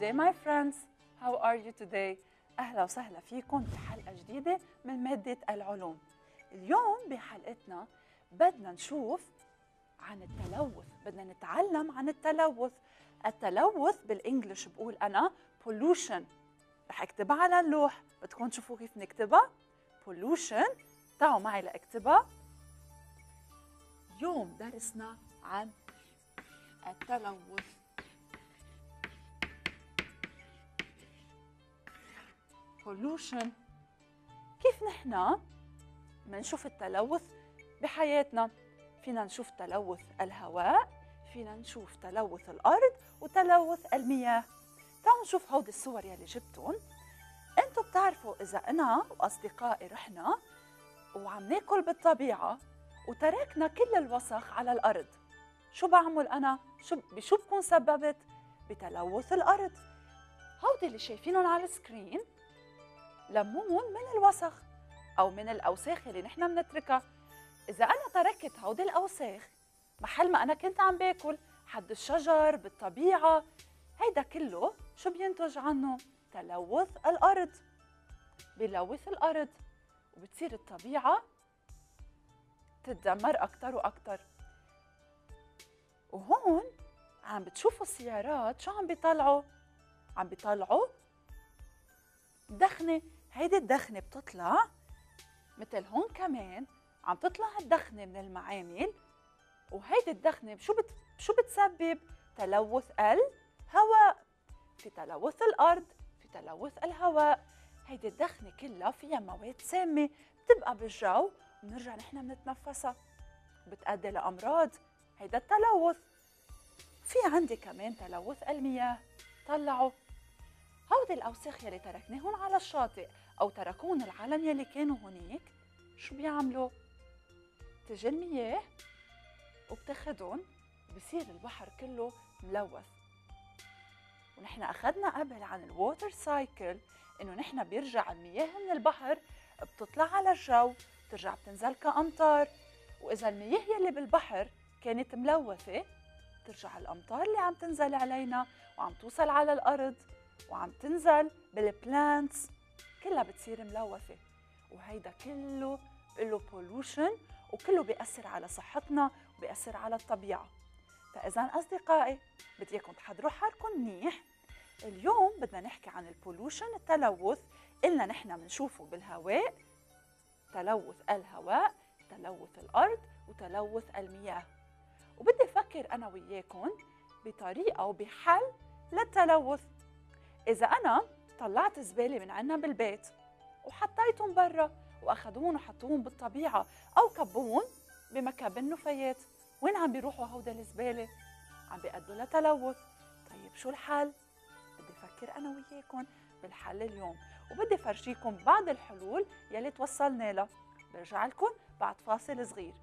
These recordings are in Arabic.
day my friends. How are you today? أهلا وسهلا فيكم بحلقة جديدة من مادة العلوم. اليوم بحلقتنا بدنا نشوف عن التلوث. بدنا نتعلم عن التلوث. التلوث بالإنجلش بقول أنا pollution. رح أكتبها على اللوح. بدكم تشوفوا كيف نكتبها؟ pollution. تعالوا معي لأكتبها. يوم درسنا عن التلوث. Pollution كيف نحن منشوف التلوث بحياتنا؟ فينا نشوف تلوث الهواء فينا نشوف تلوث الأرض وتلوث المياه. تعالوا نشوف هودي الصور يلي جبتهم. أنتم بتعرفوا إذا أنا وأصدقائي رحنا وعم ناكل بالطبيعة وتركنا كل الوسخ على الأرض. شو بعمل أنا؟ شو بشو بكون سببت؟ بتلوث الأرض. هودي اللي شايفينهم على ال screen كلهن من الوسخ أو من الأوساخ اللي نحن بنتركها إذا أنا تركت هودي الأوساخ محل ما أنا كنت عم باكل حد الشجر بالطبيعة هيدا كله شو بينتج عنه؟ تلوث الأرض بلوث الأرض وبتصير الطبيعة تتدمر أكتر وأكتر وهون عم بتشوفوا السيارات شو عم بيطلعوا؟ عم بيطلعوا دخنة هيدي الدخنة بتطلع مثل هون كمان عم تطلع الدخنة من المعامل وهيدي الدخنة شو بت... شو بتسبب؟ تلوث الهواء في تلوث الأرض في تلوث الهواء. هيدي الدخنة كلها فيها مواد سامة بتبقى بالجو وبنرجع نحن بنتنفسها بتأدي لأمراض. هيدا التلوث. في عندي كمان تلوث المياه. طلعوا. هودي الأوساخ يلي تركناهم على الشاطئ. أو تركون العالم يلي كانوا هونيك شو بيعملوا؟ تجي المياه وبتاخدهم بصير البحر كله ملوث. ونحن أخذنا قبل عن ال water cycle إنه نحن بيرجع المياه من البحر بتطلع على الجو بترجع بتنزل كأمطار. وإذا المياه يلي بالبحر كانت ملوثة بترجع الأمطار اللي عم تنزل علينا وعم توصل على الأرض وعم تنزل بال plants كلها بتصير ملوثة وهيدا كله له pollution وكله بيأثر على صحتنا وبيأثر على الطبيعة. فإذا أصدقائي بدي إياكم تحضروا حالكم منيح. اليوم بدنا نحكي عن ال pollution التلوث. إلنا نحن بنشوفه بالهواء تلوث الهواء تلوث الأرض وتلوث المياه. وبدي أفكر أنا وياكم بطريقة وبحل للتلوث. إذا أنا طلعت زبالة من عنا بالبيت وحطيتهم برا وأخذوهم وحطوهم بالطبيعة أو كبوهم بمكب النفايات وين عم بيروحوا هودا الزبالة؟ عم بيأدوا لتلوث طيب شو الحل؟ بدي أفكر أنا وياكم بالحل اليوم وبدي فرجيكم بعض الحلول يلي توصلنا لها برجع لكم بعد فاصل صغير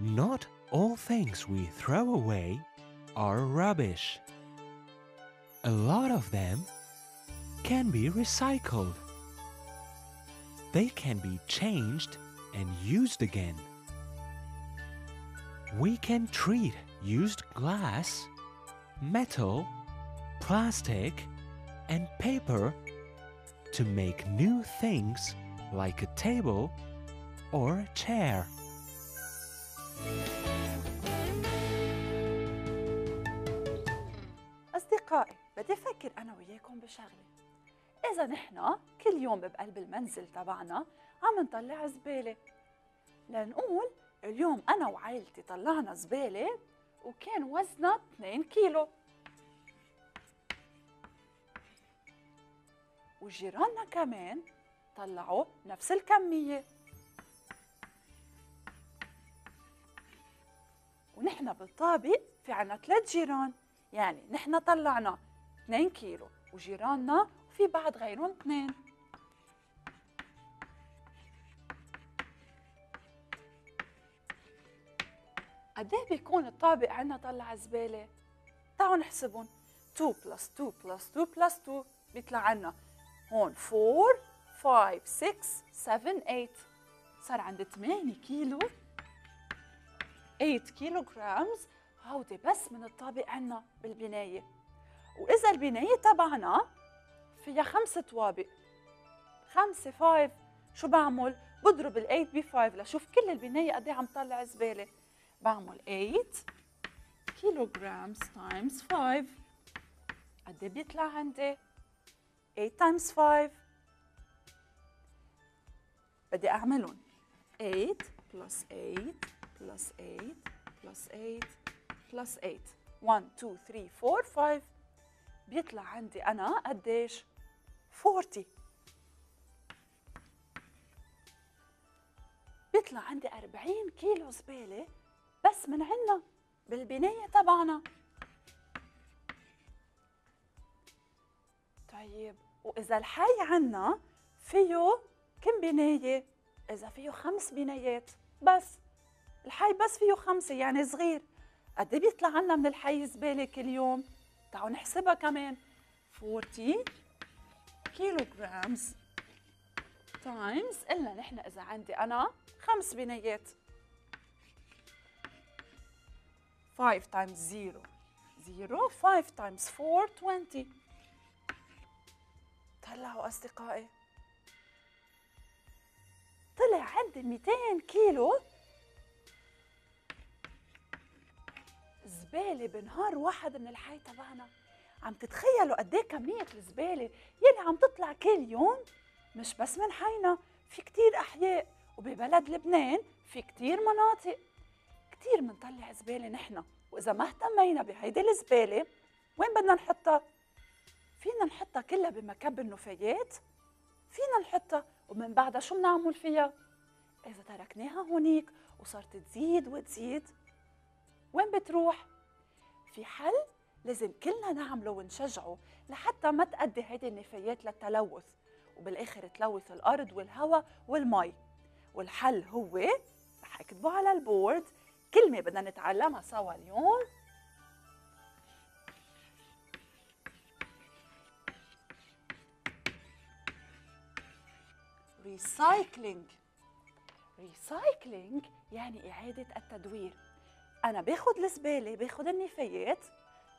Not all things we throw away are rubbish. A lot of them can be recycled. They can be changed and used again. We can treat used glass, metal, plastic, and paper to make new things like a table or a chair. أصدقائي بدي أفكر أنا وياكم بشغلة. إذا نحن كل يوم بقلب المنزل تبعنا عم نطلع زبالة. لنقول اليوم أنا وعائلتي طلعنا زبالة وكان وزنها 2 كيلو. وجيراننا كمان طلعوا نفس الكمية. ونحن بالطابق في عنا ثلاث جيران. يعني نحن طلعنا 2 كيلو وجيراننا وفي بعد غيرهم اثنين. قد إيه بيكون الطابق عنا طلع زبالة؟ تعالوا نحسبهم. 2 plus 2 plus 2 plus 2 بيطلع عنا هون 4 5 6 7 8 صار عندي 8 كيلو. 8 kilograms هودي بس من الطابق عنا بالبناية. وإذا البناية تبعنا فيها خمس طوابق. خمسة five شو بعمل؟ بضرب ال 8 ب 5 لشوف كل البناية قد إيه عم طلع زبالة. بعمل 8 kilograms times 5 قد إيه بيطلع عندي؟ 8 times 5 بدي أعملهم. 8 plus 8 plus 8 plus 8 plus 8 1 2 3 4 5 بيطلع عندي أنا قديش؟ 40 بيطلع عندي 40 كيلو زبالة بس من عنا بالبناية تبعنا. طيب وإذا الحي عنا فيه كم بناية؟ إذا فيه خمس بنايات بس. الحي بس فيه خمسة يعني صغير. قد إيه بيطلع عنا من الحي زبالة كل يوم؟ تعالوا نحسبها كمان. 40 kilograms times. قلنا نحن إذا عندي أنا خمس بنايات 5 times 0 0 5 times 4 20 طلعوا أصدقائي. طلع عندي 200 كيلو زبالة بنهار واحد من الحي تبعنا عم تتخيلوا قد إيه كمية الزبالة يلي عم تطلع كل يوم مش بس من حينا في كتير أحياء وببلد لبنان في كتير مناطق كتير منطلع زبالة نحن وإذا ما اهتمينا بهيدي الزبالة وين بدنا نحطها؟ فينا نحطها كلها بمكب النفايات؟ فينا نحطها ومن بعدها شو بنعمل فيها؟ إذا تركناها هونيك وصارت تزيد وتزيد وين بتروح؟ في حل لازم كلنا نعمله ونشجعه لحتى ما تأدي هيدي النفايات للتلوث. وبالآخر تلوث الأرض والهواء والمي. والحل هو رح اكتبه على ال board. كلمة بدنا نتعلمها سوا اليوم. recycling recycling يعني إعادة التدوير. أنا باخد الزبالة باخد النفايات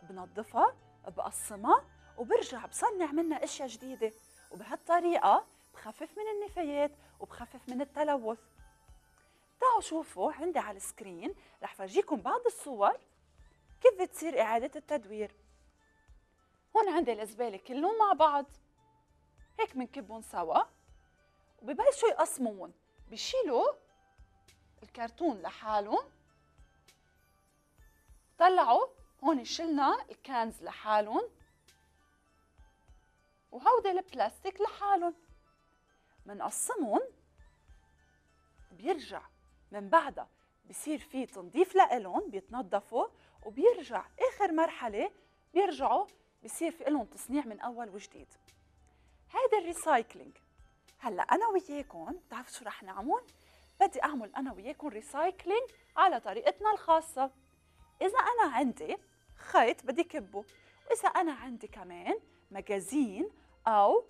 بنظفها بقسمها وبرجع بصنع منها أشياء جديدة. وبهالطريقة بخفف من النفايات وبخفف من التلوث. تعالوا شوفوا عندي على ال screen رح فرجيكم بعض الصور كيف بتصير إعادة التدوير. هون عندي الزبالة كلهم مع بعض. هيك بنكبهم سوا. وببلشوا يقسمون. بيشيلوا الكرتون لحالهم. طلعوا هون شلنا الكانز لحالهم. وهودي البلاستيك لحالهم. منقسمهم بيرجع من بعدها بصير في تنظيف لإلهم بيتنظفوا. وبيرجع آخر مرحلة بيرجعوا بصير في لهم تصنيع من أول وجديد. هيدا ال recycling. هلأ أنا وياكم بتعرفوا شو رح نعمل؟ بدي أعمل أنا وياكم recycling على طريقتنا الخاصة. إذا أنا عندي خيط بدي كبه وإذا أنا عندي كمان magazine أو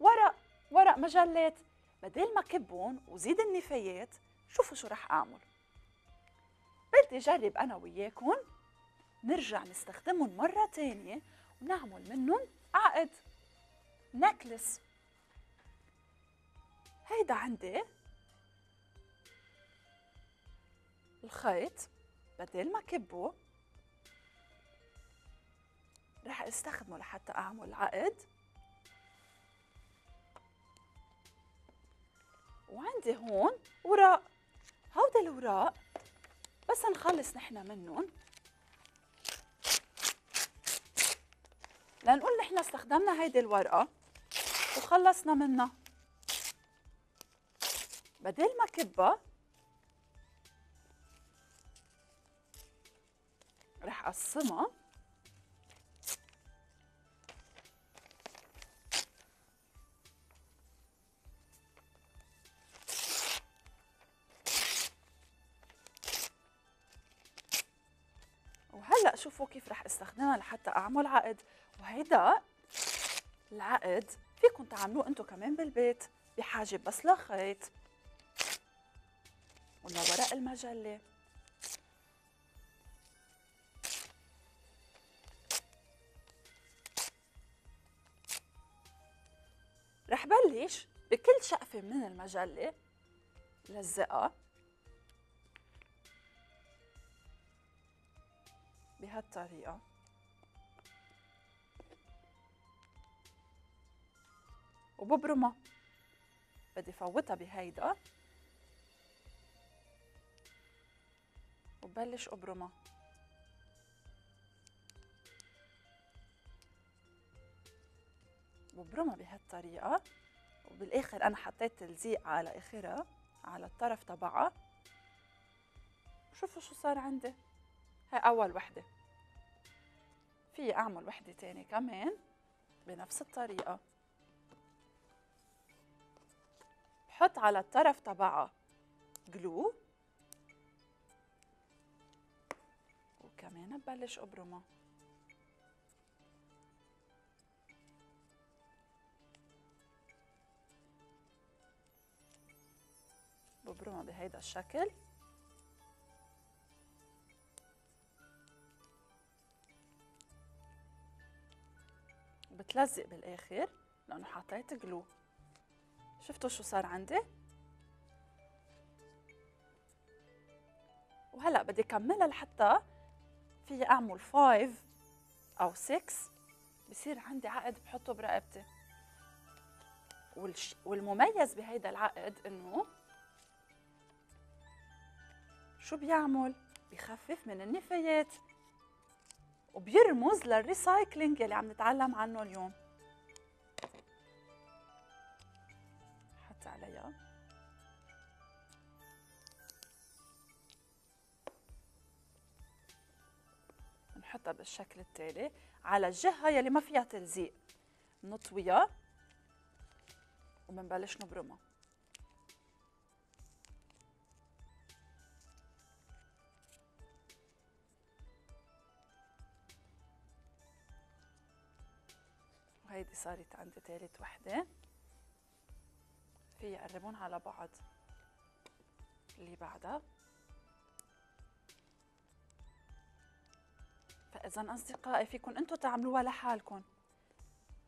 ورق ورق مجلات. بدل ما كبهم وزيد النفايات شوفوا شو رح أعمل. بدي جرب أنا وياكم نرجع نستخدمهم مرة تانية ونعمل منهم عقد نكلس. هيدا عندي الخيط. بدل ما كبه رح استخدمه لحتى أعمل عقد. وعندي هون وراق هودا الوراق بس نخلص نحن منهم. لنقول نحن استخدمنا هيدي الورقة وخلصنا منها. بدل ما كبها اقسمها وهلأ شوفوا كيف رح استخدمها لحتى أعمل عقد. وهيدا العقد فيكم تعملوه أنتم كمان بالبيت بحاجة بس لخيط. ولا ورق المجلة. بلش بكل شقفة من المجلة لزقها بهالطريقة. وببرمها. بدي فوتها بهيدا. وبلش أبرمها. ببرمها بهالطريقة. وبالآخر أنا حطيت تلزيق على آخرها على الطرف تبعها. شوفوا شو صار عندي. هاي أول وحدة. في أعمل وحدة تانية كمان بنفس الطريقة. بحط على الطرف تبعها جلو وكمان ببلش ابرمها ببرمها بهيدا الشكل. بتلزق بالآخر لأنه حطيت جلو شفتوا شو صار عندي؟ وهلأ بدي كملها لحتى في أعمل 5 أو 6 بصير عندي عقد بحطه برقبتي. والمميز بهيدا العقد إنه شو بيعمل؟ بخفف من النفايات وبيرمز للريسايكلينج يلي عم نتعلم عنه اليوم. حط عليها. نحطها بالشكل التالي على الجهة يلي ما فيها تلزيق. نطويها وبنبلش نبرمها. وهيدي صارت عندي ثالث وحدة. في يقربون على بعض اللي بعدها. فإذا أصدقائي فيكم أنتم تعملوها لحالكم.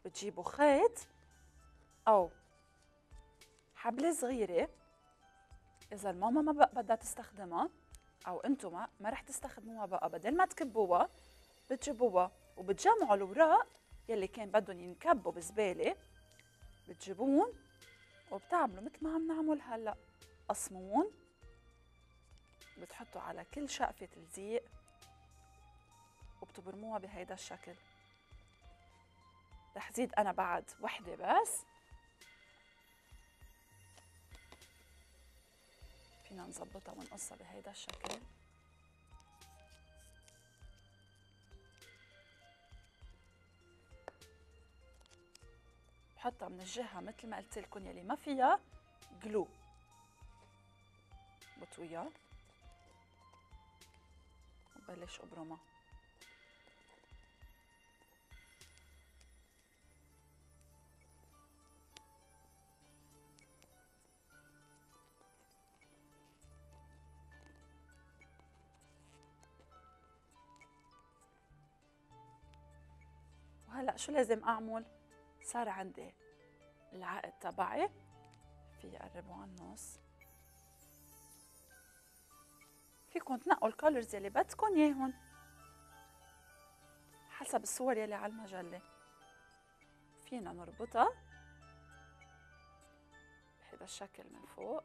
بتجيبوا خيط أو حبلة صغيرة. إذا الماما ما بقى بدها تستخدمها أو أنتم ما, ما رح تستخدموها بقى. بدل ما تكبوها بتجيبوها وبتجمعوا الأوراق يلي كان بدهم ينكبوا بزبالة بتجيبون وبتعملوا مثل ما عم نعمل هلأ. قصمون بتحطوا على كل شقفة تلزيق وبتبرموها بهيدا الشكل. رح زيد أنا بعد وحدة بس. فينا نظبطها ونقصها بهيدا الشكل. بحطها من الجهة مثل ما قلت لكم يلي ما فيها جلو بطويها وبلش أبرمها. وهلأ شو لازم أعمل؟ صار عندي العقد تبعي في اقربه على النص فيكم تنقوا الكولرز يلي بدكم ياهن حسب الصور يلي على المجلة. فينا نربطها بهذا الشكل من فوق.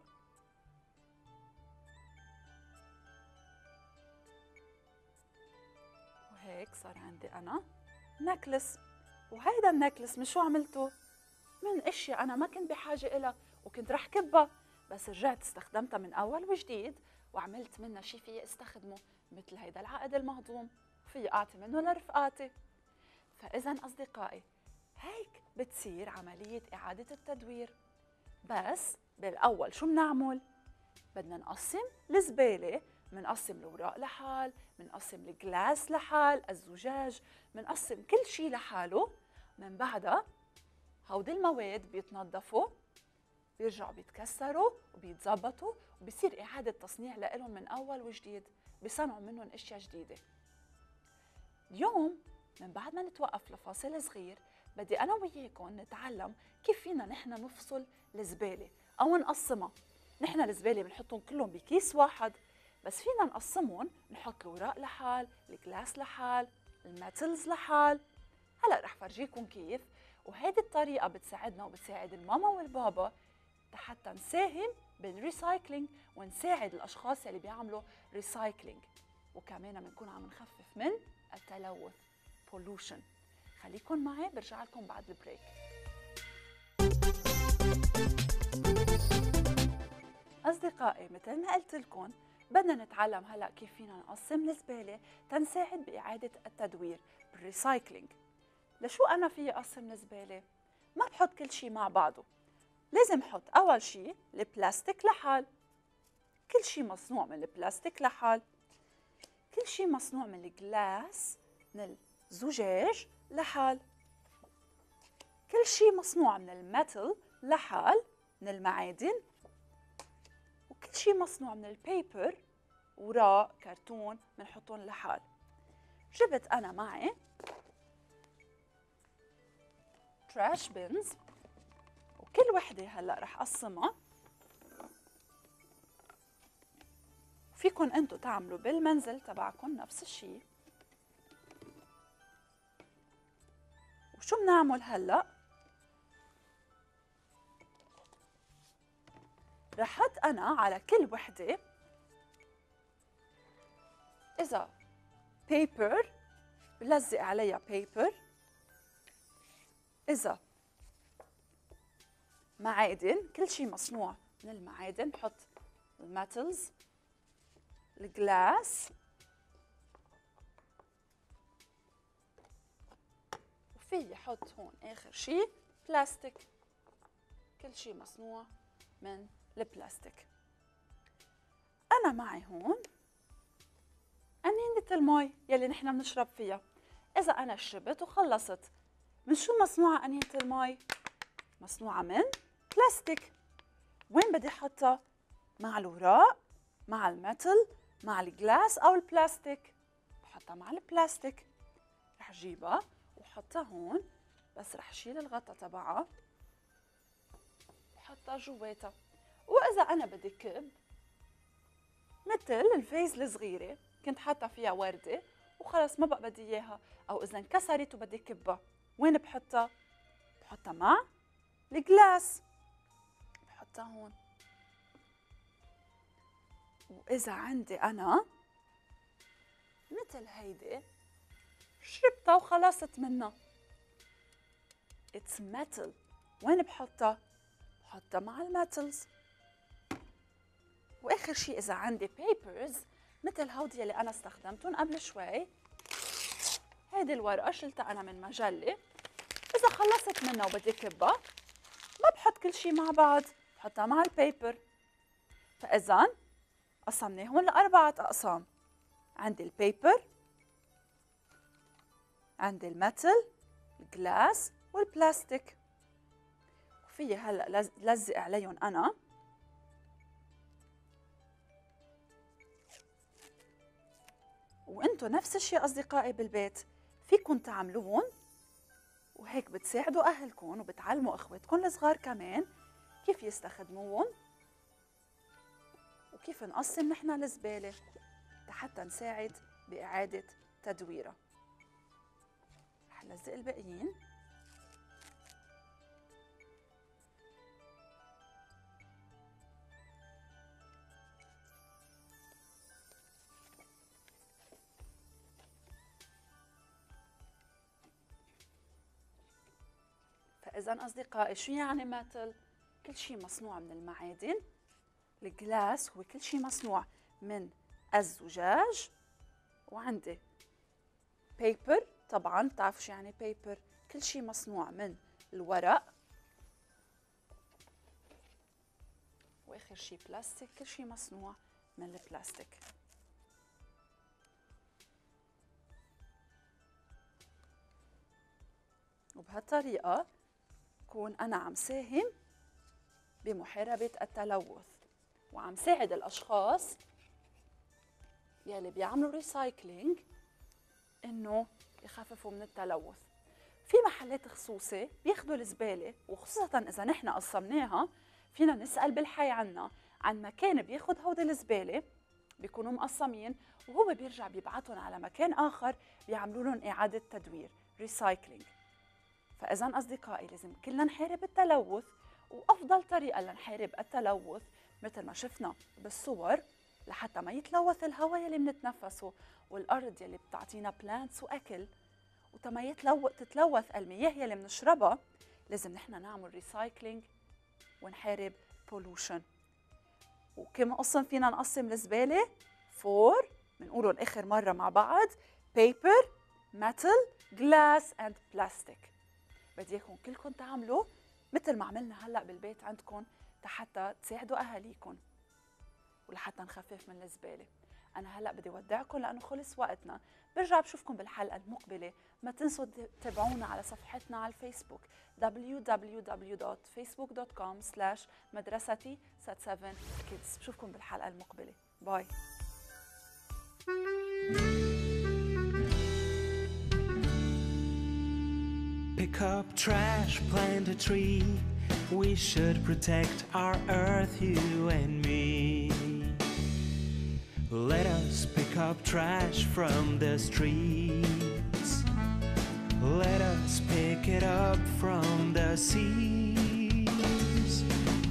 وهيك صار عندي أنا نكلس وهيدا النكلس من شو عملته؟ من اشياء أنا ما كنت بحاجة إلها وكنت رح كبها. بس رجعت استخدمتها من أول وجديد وعملت منها شيء فيي استخدمه مثل هيدا العقد المهضوم. في اعطي منه لرفقاتي. فاذا أصدقائي هيك بتصير عملية إعادة التدوير. بس بالأول شو بنعمل بدنا نقسم الزبالة منقسم الأوراق لحال منقسم الجلاس لحال الزجاج منقسم كل شيء لحاله. من بعدها هودي المواد بيتنظفوا بيرجعوا بيتكسروا وبيتظبطوا وبصير إعادة تصنيع لهم من أول وجديد بيصنعوا منهم أشياء جديدة. اليوم من بعد ما نتوقف لفاصل صغير بدي أنا وياكم نتعلم كيف فينا نحن نفصل الزبالة أو نقسمها. نحن الزبالة بنحطهم كلهم بكيس واحد بس فينا نقسمهم نحط الاوراق لحال ال glass لحال ال metals لحال. هلا رح فرجيكم كيف وهيدي الطريقة بتساعدنا وبتساعد الماما والبابا حتى نساهم بال recycling ونساعد الأشخاص اللي بيعملوا recycling وكمان بنكون عم نخفف من التلوث pollution. خليكم معي برجع لكم بعد ال break. أصدقائي مثل ما قلت لكم بدنا نتعلم هلا كيف فينا نقسم الزبالة تنساعد بإعادة التدوير بال recycling لشو أنا في أقسم الزبالة؟ ما بحط كل شيء مع بعضه. لازم أحط أول شيء البلاستيك لحال. كل شيء مصنوع من البلاستيك لحال. كل شيء مصنوع من ال glass من الزجاج لحال. كل شيء مصنوع من ال metal لحال من المعادن. وكل شيء مصنوع من ال paper وراق كرتون بنحطهم لحال. جبت أنا معي trash bins وكل وحدة هلأ رح اقسمها فيكن أنتم تعملوا بالمنزل تبعكم نفس الشيء وشو بنعمل هلأ؟ رح أحط أنا على كل وحدة إذا بيبر بلزق عليها بيبر إذا معادن كل شيء مصنوع من المعادن بحط ال metals ال glass وفي أحط هون آخر شيء بلاستيك. كل شيء مصنوع من البلاستيك. أنا معي هون أنينة المي يلي نحن بنشرب فيها. إذا أنا شربت وخلصت من شو مصنوعة أنينة المي؟ مصنوعة من بلاستيك. وين بدي أحطها؟ مع الوراق مع ال metal مع ال glass أو البلاستيك. بحطها مع البلاستيك. رح أجيبها وحطها هون بس رح شيل الغطا تبعها. بحطها جواتها وإذا أنا بدي كب مثل ال vase الصغيرة كنت حاطة فيها وردة وخلص ما بقى بدي إياها. أو إذا انكسرت وبدي كبها. وين بحطها؟ بحطها مع ال glass. بحطها هون. وإذا عندي أنا مثل هيدي شربتها وخلصت منها. it's metal وين بحطها؟ بحطها مع ال metals. وآخر شيء إذا عندي papers مثل هودي اللي أنا استخدمتهم قبل شوي. هيدي الورقة شلتها أنا من مجلة. إذا خلصت منها وبدي كبها ما بحط كل شيء مع بعض بحطها مع ال paper فاذا قسمناهم لأربعة أقسام. عندي ال paper عندي ال metal ال glass والبلاستيك وفي هلأ لزق عليهم أنا. وأنتم نفس الشيء أصدقائي بالبيت. فيكم تعملوهم وهيك بتساعدوا أهلكم وبتعلموا أخواتكم الصغار كمان كيف يستخدموهم وكيف نقسم نحن الزبالة حتى نساعد بإعادة تدويرها. رح لزق الباقيين. فإذا أصدقائي شو يعني ماتل؟ كل شيء مصنوع من المعادن الجلاس هو كل شيء مصنوع من الزجاج وعندي paper طبعا بتعرفوا شو يعني paper كل شيء مصنوع من الورق وآخر شيء بلاستيك كل شيء مصنوع من البلاستيك وبهالطريقة بكون أنا عم ساهم بمحاربة التلوث وعم ساعد الأشخاص يلي بيعملوا recycling إنه يخففوا من التلوث. في محلات خصوصي بياخذوا الزبالة وخصوصا إذا نحن قسمناها فينا نسأل بالحي عنا عن مكان بياخذ هودي الزبالة بيكونوا مقسمين وهو بيرجع بيبعتهم على مكان آخر بيعملوا لهم إعادة تدوير recycling فإذا أصدقائي لازم كلنا نحارب التلوث وأفضل طريقة لنحارب التلوث مثل ما شفنا بالصور لحتى ما يتلوث الهواء يلي بنتنفسه والأرض يلي بتعطينا plants وأكل. وتما يتلوث تتلوث المياه يلي بنشربها لازم نحن نعمل recycling ونحارب pollution وكمان أصلا فينا نقسم الزبالة فور بنقولهم آخر مرة مع بعض paper metal glass and plastic. بدي اياكم كلكم تعملوا مثل ما عملنا هلأ بالبيت عندكم حتى تساعدوا أهاليكم ولحتى نخفف من الزبالة. أنا هلأ بدي ودعكم لأنه خلص وقتنا. برجع بشوفكم بالحلقة المقبلة. ما تنسوا تتابعونا على صفحتنا على الفيسبوك. www.facebook.com مدرستي سات 7 كيدز بشوفكم بالحلقة المقبلة. باي Pick up trash, plant a tree. We should protect our earth, you and me. Let us pick up trash from the streets. Let us pick it up from the seas.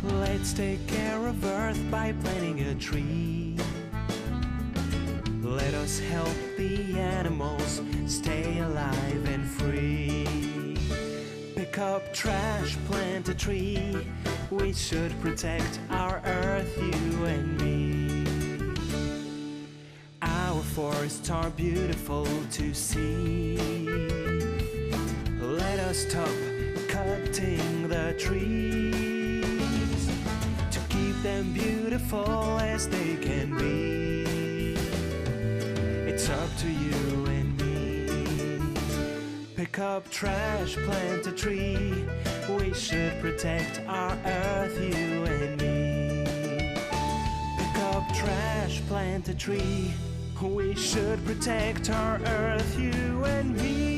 Let's take care of Earth by planting a tree. Let us help the animals stay alive and free. Pick up trash, plant a tree. We should protect our Earth, you and me. Our forests are beautiful to see. Let us stop cutting the trees to keep them beautiful as they can be. Pick up trash, plant a tree. We should protect our earth, you and me. Pick up trash, plant a tree. We should protect our earth, you and me.